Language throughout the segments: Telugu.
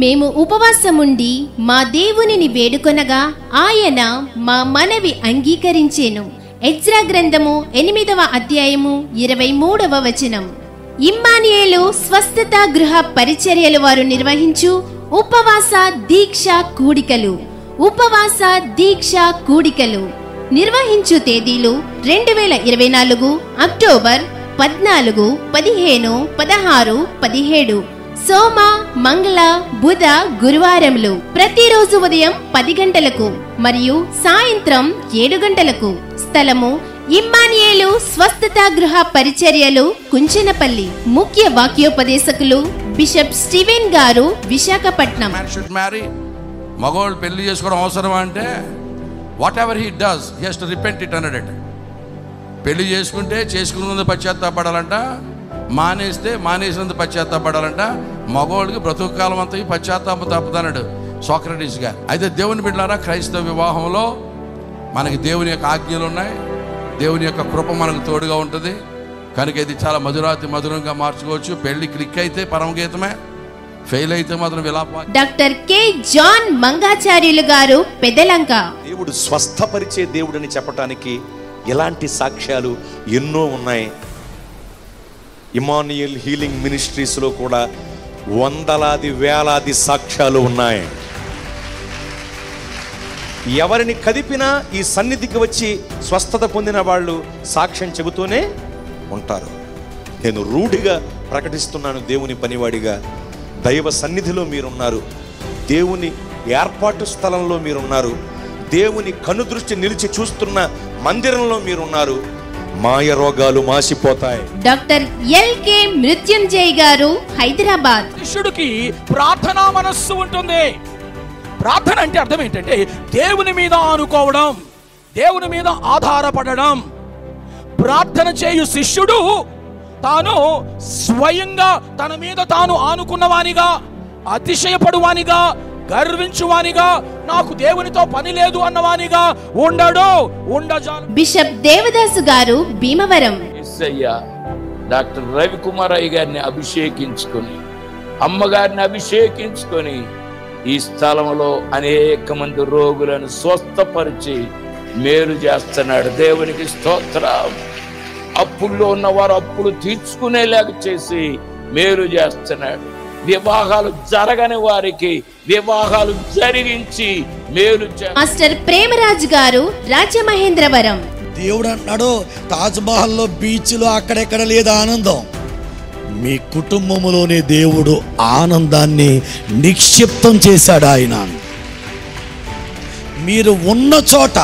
మేము ఉపవాసముండి మా దేవునిని వేడుకొనగా ఆయన మా మనవి అంగీకరించేను. ఎజ్రా గ్రంథము ఎనిమిదవ అధ్యాయము ఇరవై మూడవ వచనం. ఇమ్మానియేలు స్వస్థత గృహ పరిచర్యలు వారు నిర్వహించు ఉపవాస దీక్ష కూడికలు. ఉపవాస దీక్ష కూడికలు. నిర్వహించు తేదీలు రెండు వేల ఇరవై నాలుగు అక్టోబర్ పద్నాలుగు పదిహేను పదహారు పదిహేడు. సోమ మంగళ బుధ గురువారములు ప్రతిరోజు ఉదయం పది గంటలకు మరియు సాయంత్రం ఏడు గంటలకు. స్థలము ఇమ్మానియేలు స్వస్థత గృహ పరిచర్యలు కుంచెనపల్లి. ముఖ్య వాక్యోపదేశకులు బిషప్ స్టీవెన్ గారు విశాఖపట్నం. మగవాళ్ళు పెళ్ళి చేసుకోవడం అవసరమా అంటే whatever he does he has to repent it అన్నాడట. పెళ్ళి చేసుకుంటే చేసుకున్నందు పశ్చాత్తాపడాలంట మానేస్తే మానేసినందు పశ్చాత్తాపడాలంట. మగవాళ్ళకి బ్రతుకు కాలం అంతా పశ్చాత్తాపం తప్పదన్నాడు సోక్రటీస్ గారు. అయితే దేవుని బిడ్డారా క్రైస్తవ వివాహంలో మనకి దేవుని యొక్క ఆజ్ఞలు ఉన్నాయి దేవుని యొక్క కృప మనకు తోడుగా ఉంటుంది. కనుక ఇది చాలా మధురాతి మధురంగా మార్చుకోవచ్చు. పెళ్ళి క్లిక్ అయితే పరమగీతమే. ఫెయిల్ అయితే మాత్రం విలాప. Doctor K John Mangacharyulu garu Pedalanka. దేవుడు స్వస్థపరిచే దేవుడని చెప్పటానికి ఎలాంటి సాక్ష్యాలు ఎన్నో ఉన్నాయి? ఇమానియల్ హీలింగ్ మినిస్ట్రీస్లో కూడా వందలాది వేలాది సాక్ష్యాలు ఉన్నాయి. ఎవరిని కదిపినా ఈ సన్నిధికి వచ్చి స్వస్థత పొందిన వాళ్ళు సాక్ష్యం చెబుతూనే ఉంటారు. నేను రూఢిగా ప్రకటిస్తున్నాను దేవుని పనివాడిగా. దైవ సన్నిధిలో మీరున్నారు. దేవుని ఏర్పాటు స్థలంలో మీరున్నారు. దేవుని కనుదృష్టి నిలిచి చూస్తున్న మందిరంలో మీరున్నారు. మాయ రోగాలు మాసిపోతాయి. డాక్టర్ ఎల్ కె మృత్యుంజయ్ గారు హైదరాబాద్. శిష్యుడికి ప్రార్థనా మనస్సు ఉంటుంది. ప్రార్థన అంటే అర్థం ఏంటంటే దేవుని మీద ఆనుకోవడం దేవుని మీద ఆధారపడడం. ప్రార్థన చేయు శిష్యుడు తాను స్వయంగా తన మీద తాను ఆనుకున్నవానిగా అతిశయపడువానిగా గర్వించువానిగా నాకు దేవునితో పని లేదు అన్నవానిగా ఉండడు ఉండజాలు. బిషప్ దేవదాసు గారు భీమవరం. డాక్టర్ రవికుమార్ అయ్య గారిని అభిషేకించుకొని అమ్మగారిని అభిషేకించుకొని ఈ స్థలంలో అనేక మంది రోగులను స్వస్థపరిచి మేలు చేస్తున్నాడు. దేవునికి స్తోత్రం. అప్పుల్లో ఉన్నవారు అప్పులు తీర్చుకునేలాగా చేసి మేలు చేస్తున్నాడు. వివాహాలు జరగని వారికి వివాహాలు జరిగించి మేలు మాస్టర్ ప్రేమరాజు గారు రాజమహేంద్రవరం. దేవుడు అంటున్నాడు తాజ్ మహల్లో బీచ్లో అక్కడెక్కడ లేదు ఆనందం? మీ కుటుంబంలోనే దేవుడు ఆనందాన్ని నిక్షిప్తం చేశాడు ఆయన. మీరు ఉన్న చోట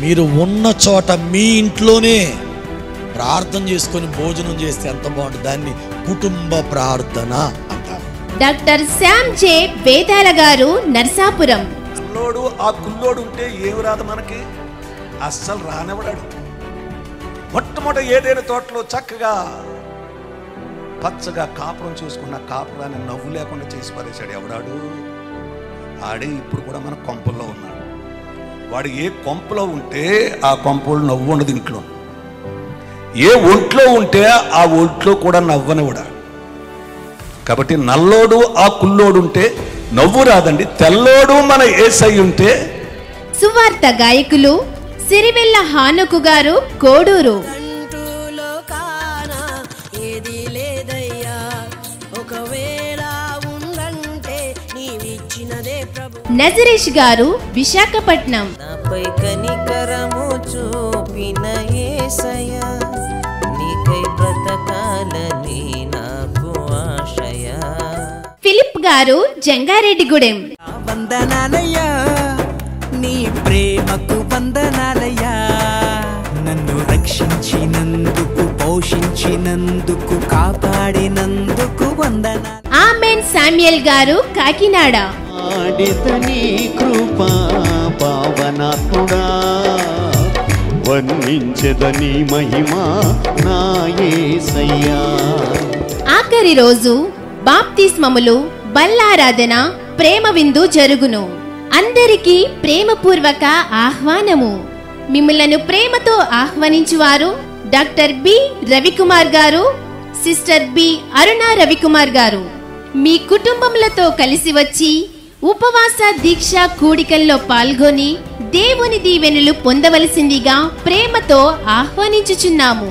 మీరు ఉన్న చోట మీ ఇంట్లోనే ప్రార్థన చేసుకొని భోజనం చేస్తే ఎంత బాగుంటుంది దాన్ని కుటుంబ ప్రార్థన అంటారు డాక్టర్ శ్యామ్ జే వేదాల గారు నర్సాపురం. అల్లోడు ఆ కుల్లోడు ఉంటే ఏమి రాదు మనకి? అస్సలు రానివ్వడాడు మొట్టమొదటి ఏదైనా తోటలో చక్కగా పచ్చగా కాపురం చూసుకున్న కాపురాన్ని నవ్వు లేకుండా చేసి పడేశాడు ఎవడాడు? ఆడే ఇప్పుడు కూడా మన కొంపల్లో ఉన్నాడు. వాడు ఏ కొంపలో ఉంటే ఆ కొంపలు నవ్వు ఉండదు ఇంట్లో. ఏ ఒంట్లో ఉంటే ఆ ఒంట్లో కూడా నవ్వనివ్వడా. కాబట్టి నల్లోడు ఆ కుల్లోడు ఉంటే నవ్వు రాదండి. తెల్లోడు మన ఏసై ఉంటే సువార్త గాయకులు సిరివెల్ల హానుకు గారు కోడూరు. అంటూలో కాన ఏది లేదయ్యా? ఒకవేళ ఉందంటే నీవిచ్చినదే ప్రభు. నజరేష్ గారు విశాఖపట్నం. నాపై కనికరము చూపిన యేసయ్యా నీకై బ్రతకాలని నాకు ఆశయా. ఫిలిప్ గారు జంగారెడ్డిగూడెం. వందనాలయ్యా నీ ప్రేమకు వందనాలయ్యా. నన్ను రక్షించినందుకు పోషించినందుకు కాపాడినందుకు వందనాలు. ఆమెన్ శామ్యుయల్ గారు కాకినాడ. ఆడితని కృపా పావనాత్ముడా వర్ణించదని మహిమా నాయేసయ్యా ఆఖరి రోజు బాప్తిస్మములు బల్లారాధన ప్రేమ విందు జరుగును. అందరికీ ప్రేమపూర్వక ఆహ్వానము. మిమ్మలను ప్రేమతో ఆహ్వానించువారు డాక్టర్ బి రవికుమార్ గారు సిస్టర్ బి అరుణ రవికుమార్ గారు. మీ కుటుంబములతో కలిసి వచ్చి ఉపవాస దీక్ష కూడికల్లో పాల్గొని దేవుని దీవెనలు పొందవలసిందిగా ప్రేమతో ఆహ్వానించుచున్నాము.